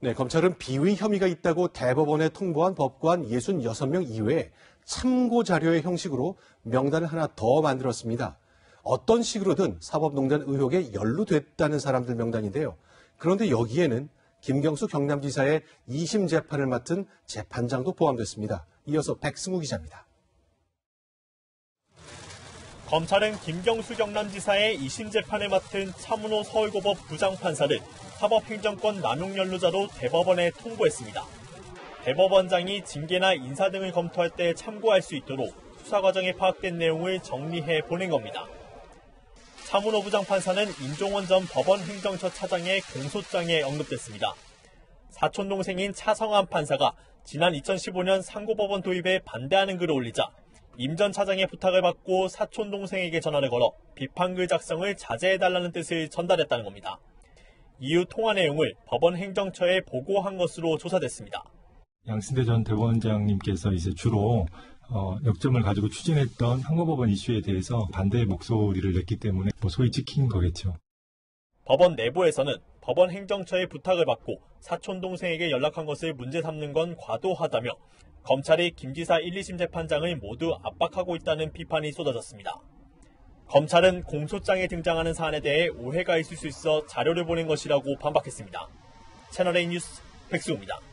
네, 검찰은 비위 혐의가 있다고 대법원에 통보한 법관 66명 이외에 참고 자료의 형식으로 명단을 하나 더 만들었습니다. 어떤 식으로든 사법농단 의혹에 연루됐다는 사람들 명단인데요. 그런데 여기에는 김경수 경남지사의 2심 재판을 맡은 재판장도 포함됐습니다. 이어서 백승우 기자입니다. 검찰은 김경수 경남지사의 2심 재판을 맡은 차문호 서울고법 부장판사를 사법행정권 남용 연루자로 대법원에 통보했습니다. 대법원장이 징계나 인사 등을 검토할 때 참고할 수 있도록 수사 과정에 파악된 내용을 정리해 보낸 겁니다. 차문호 부장판사는 인종원 전 법원 행정처 차장의 공소장에 언급됐습니다. 사촌 동생인 차성한 판사가 지난 2015년 상고법원 도입에 반대하는 글을 올리자 임 전 차장의 부탁을 받고 사촌 동생에게 전화를 걸어 비판글 작성을 자제해달라는 뜻을 전달했다는 겁니다. 이후 통화 내용을 법원 행정처에 보고한 것으로 조사됐습니다. 양승태 전 대법원장님께서 이제 주로 어, 역점을 가지고 추진했던 항고법원 이슈에 대해서 반대의 목소리를 냈기 때문에 뭐 소위 찍힌 거겠죠. 법원 내부에서는 법원 행정처의 부탁을 받고 사촌 동생에게 연락한 것을 문제 삼는 건 과도하다며 검찰이 김 지사 1, 2심 재판장을 모두 압박하고 있다는 비판이 쏟아졌습니다. 검찰은 공소장에 등장하는 사안에 대해 오해가 있을 수 있어 자료를 보낸 것이라고 반박했습니다. 채널A 뉴스 백수호입니다.